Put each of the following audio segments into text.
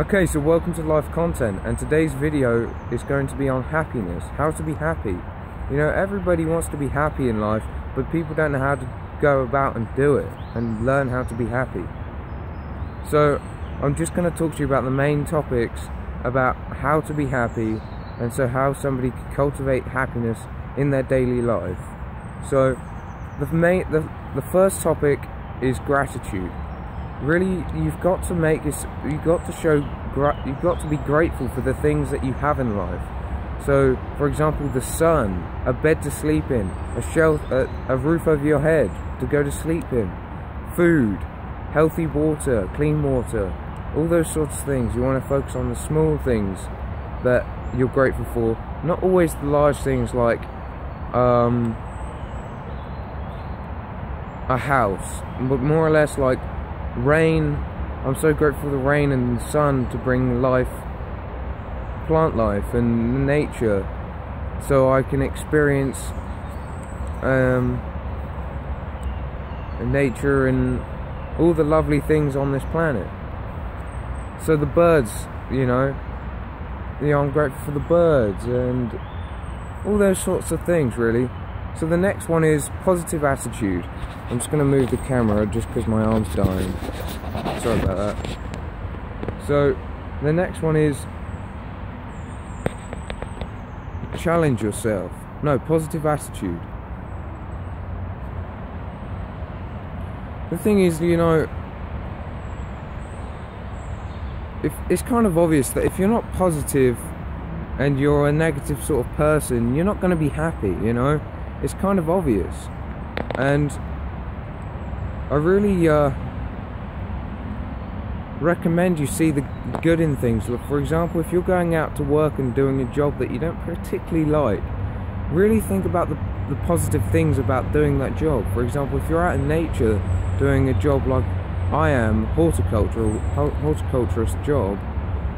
Okay, so welcome to Life Content, and today's video is going to be on happiness, how to be happy. You know, everybody wants to be happy in life, but people don't know how to go about and do it, and learn how to be happy. So, I'm just going to talk to you about the main topics about how to be happy, and so how somebody can cultivate happiness in their daily life. So, the main, the, the first topic is gratitude really you've got to make this you've got to show you've got to be grateful for the things that you have in life. So for example the sun a bed to sleep in a shelter a, a roof over your head to go to sleep in food healthy water clean water all those sorts of things. You want to focus on the small things that you're grateful for. Not always the large things like um, a house but more or less like rain. I'm so grateful for the rain and the sun to bring life plant life and nature so I can experience um, nature and all the lovely things on this planet. So the birds you know you know I'm grateful for the birds and all those sorts of things really so the next one is positive attitude I'm just going to move the camera just because my arm's dying. Sorry about that. So, the next one is challenge yourself. No, positive attitude. The thing is, you know, if it's kind of obvious that if you're not positive and you're a negative sort of person, you're not going to be happy, you know? It's kind of obvious. And I really uh, recommend you see the good in things. Look, for example, if you're going out to work and doing a job that you don't particularly like, really think about the, the positive things about doing that job. For example, if you're out in nature doing a job like I am, horticultural, horticulturist job,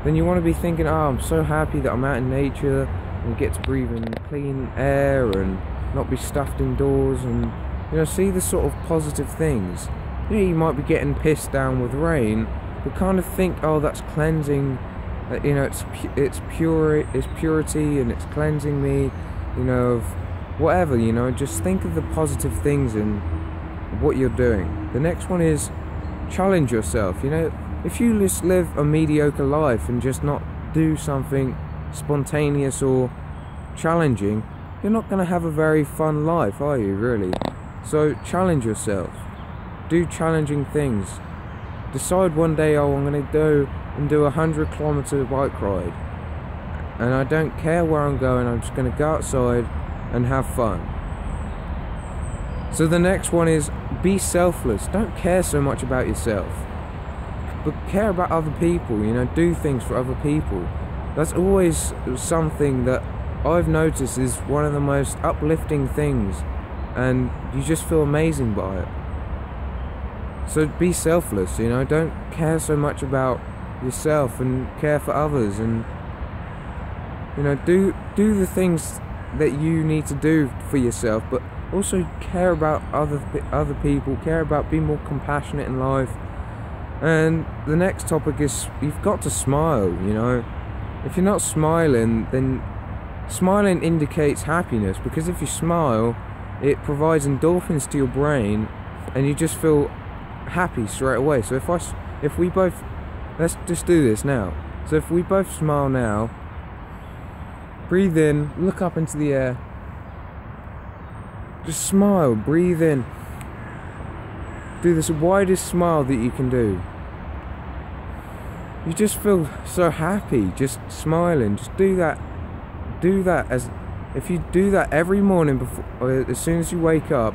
then you want to be thinking, oh, I'm so happy that I'm out in nature and get to breathe in clean air and not be stuffed indoors and you know, see the sort of positive things. Yeah, you might be getting pissed down with rain, but kind of think, oh, that's cleansing. Uh, you know, it's it's pure, it's purity, and it's cleansing me. You know, of whatever. You know, just think of the positive things in what you're doing. The next one is challenge yourself. You know, if you just live a mediocre life and just not do something spontaneous or challenging, you're not going to have a very fun life, are you? Really? So challenge yourself. Do challenging things. Decide one day, oh, I'm going to go and do a 100 kilometer bike ride. And I don't care where I'm going, I'm just going to go outside and have fun. So the next one is be selfless. Don't care so much about yourself. But care about other people, you know, do things for other people. That's always something that I've noticed is one of the most uplifting things and you just feel amazing by it. So be selfless, you know, don't care so much about yourself and care for others and you know, do do the things that you need to do for yourself, but also care about other other people, care about being more compassionate in life. And the next topic is you've got to smile, you know. If you're not smiling, then smiling indicates happiness because if you smile, it provides endorphins to your brain and you just feel happy straight away. So if I if we both let's just do this now. So if we both smile now breathe in look up into the air. Just smile breathe in. Do this widest smile that you can do. You just feel so happy just smiling. Just do that do that as if you do that every morning before, as soon as you wake up,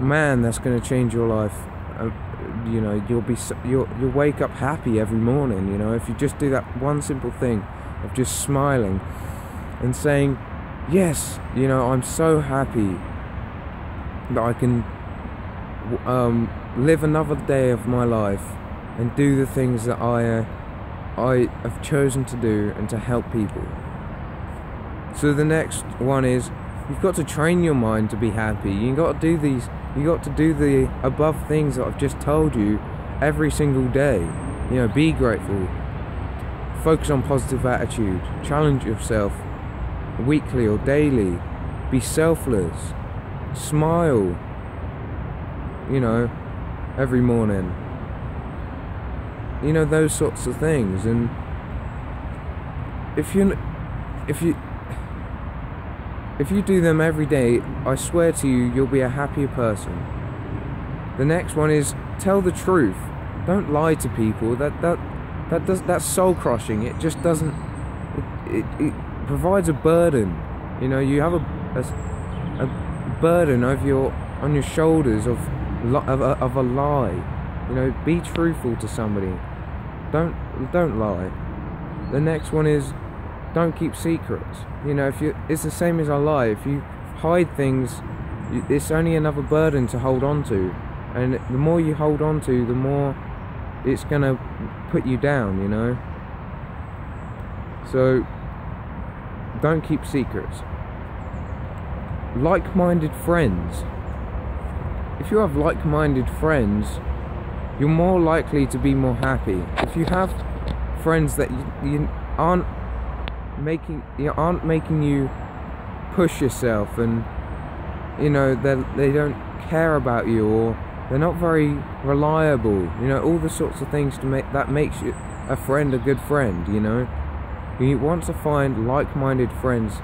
man, that's going to change your life. Uh, you know, you'll be you'll you'll wake up happy every morning. You know, if you just do that one simple thing of just smiling and saying, "Yes, you know, I'm so happy that I can um, live another day of my life and do the things that I uh, I have chosen to do and to help people." So the next one is you've got to train your mind to be happy. You've got to do these. you've got to do the above things that I've just told you every single day. You know, be grateful. focus on positive attitude. Challenge yourself weekly or daily. Be selfless. Smile. You know, every morning. You know those sorts of things, and if you if you if you do them every day, I swear to you, you'll be a happier person. The next one is tell the truth. Don't lie to people. That that that does that's soul crushing. It just doesn't. It, it, it provides a burden. You know, you have a, a, a burden over your on your shoulders of of a, of a lie. You know, be truthful to somebody. Don't don't lie. The next one is don't keep secrets. You know, if you it's the same as a lie. If you hide things, it's only another burden to hold on to, and the more you hold on to, the more it's gonna put you down. You know. So don't keep secrets. Like-minded friends. If you have like-minded friends, you're more likely to be more happy. If you have friends that you, you aren't making you aren't making you push yourself and you know they they don't care about you or they're not very reliable you know all the sorts of things to make that makes you a friend a good friend you know? You want to find like-minded friends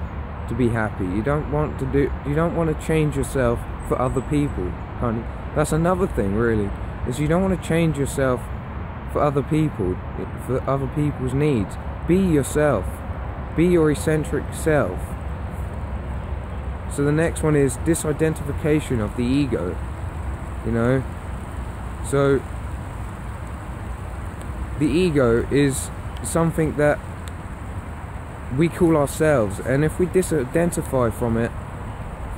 to be happy. You don't want to do you don't want to change yourself for other people honey. That's another thing really is you don't want to change yourself for other people for other people's needs. Be yourself be your eccentric self. So the next one is disidentification of the ego. You know? So the ego is something that we call ourselves and if we disidentify from it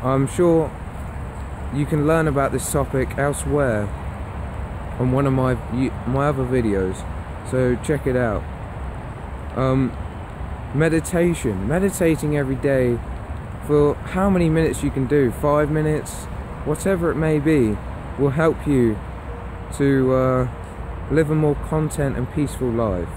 I'm sure you can learn about this topic elsewhere on one of my my other videos so check it out um, meditation. Meditating every day for how many minutes you can do? Five minutes? Whatever it may be will help you to uh, live a more content and peaceful life.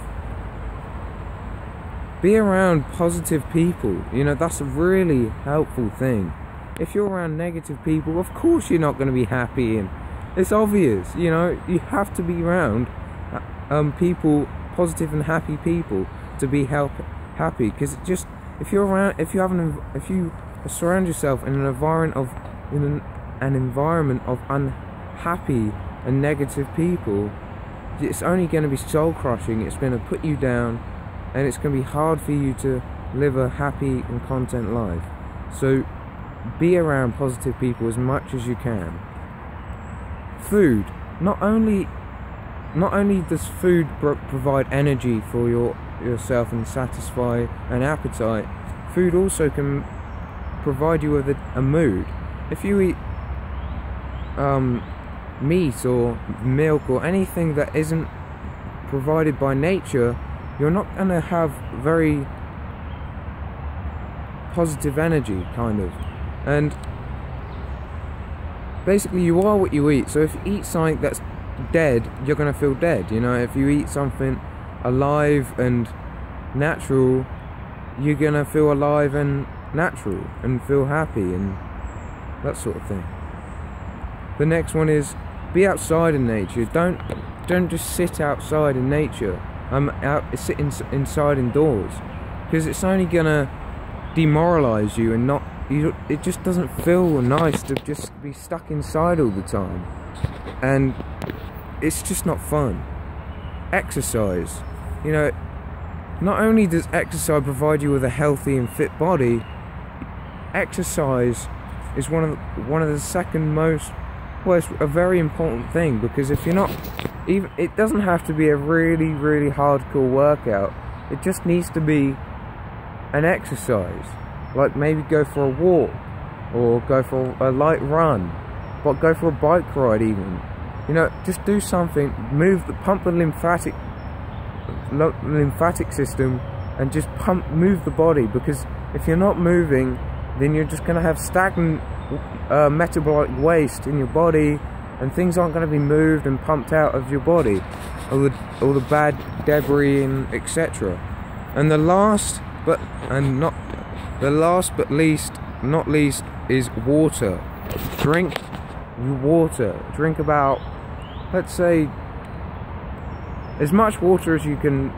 Be around positive people. You know that's a really helpful thing. If you're around negative people of course you're not going to be happy and it's obvious you know? You have to be around uh, um, people positive and happy people to be help happy because it just if you're around if you have an if you surround yourself in an environment of in an, an environment of unhappy and negative people it's only going to be soul crushing it's going to put you down and it's going to be hard for you to live a happy and content life. So be around positive people as much as you can. Food. Not only not only does food provide energy for your yourself and satisfy an appetite, food also can provide you with a, a mood. If you eat um, meat or milk or anything that isn't provided by nature, you're not going to have very positive energy, kind of. And basically, you are what you eat. So if you eat something that's dead, you're going to feel dead. You know, if you eat something alive and natural, you're gonna feel alive and natural and feel happy and that sort of thing. The next one is be outside in nature. Don't don't just sit outside in nature. I'm um, out sit in, inside indoors because it's only gonna demoralize you and not you. It just doesn't feel nice to just be stuck inside all the time, and it's just not fun. Exercise you know, not only does exercise provide you with a healthy and fit body, exercise is one of the, one of the second most well, it's a very important thing because if you're not even it doesn't have to be a really really hardcore workout. It just needs to be an exercise. Like maybe go for a walk or go for a light run, but go for a bike ride even. You know, just do something, move the pump the lymphatic lymphatic system and just pump move the body because if you're not moving then you're just going to have stagnant uh, metabolic waste in your body and things aren't going to be moved and pumped out of your body all the, all the bad debris and etc And the last but and not the last but least not least is water. Drink water. Drink about let's say as much water as you can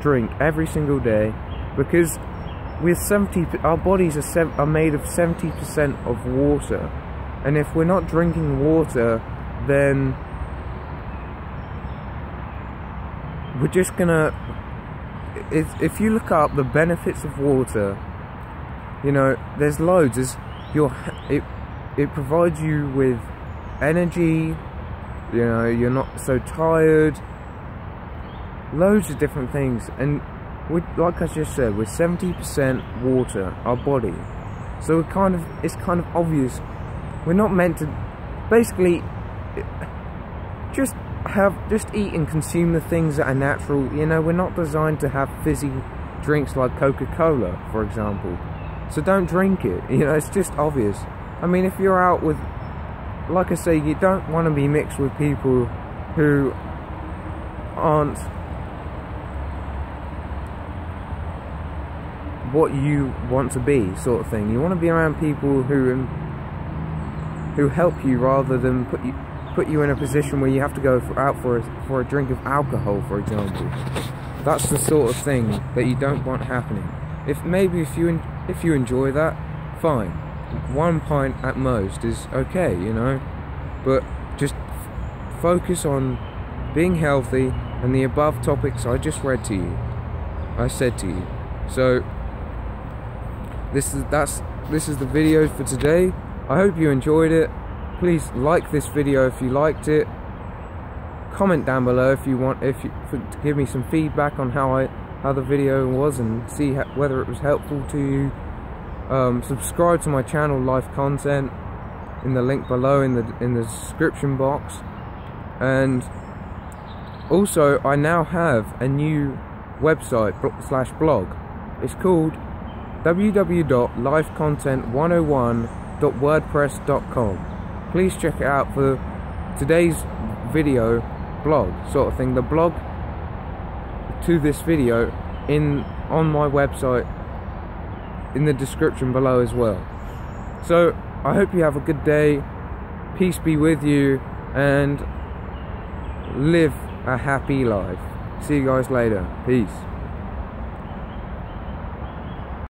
drink every single day because with 70 our bodies are, sev- are made of 70% of water. And if we're not drinking water then we're just gonna if, if you look up the benefits of water you know there's loads. There's your it it provides you with energy you know you're not so tired loads of different things and we like I just said we're 70% water our body. So we're kind of it's kind of obvious. We're not meant to basically just have just eat and consume the things that are natural. You know we're not designed to have fizzy drinks like Coca-Cola for example. So don't drink it. You know it's just obvious. I mean if you're out with like I say you don't want to be mixed with people who aren't what you want to be sort of thing you want to be around people who um, who help you rather than put you put you in a position where you have to go for, out for a, for a drink of alcohol, for example. That's the sort of thing that you don't want happening. If maybe if you if you enjoy that, fine. One pint at most is okay, you know. But just focus on being healthy and the above topics I just read to you. I said to you. So this is that's this is the video for today. I hope you enjoyed it. Please like this video if you liked it. Comment down below if you want if you for, to give me some feedback on how I how the video was and see how, whether it was helpful to you. Um, subscribe to my channel life content in the link below in the in the description box. And also I now have a new website slash blog. It's called www.lifecontent101.wordpress.com please check it out for today's video blog sort of thing. The blog to this video in on my website in the description below as well. So I hope you have a good day. Peace be with you and live a happy life. See you guys later. Peace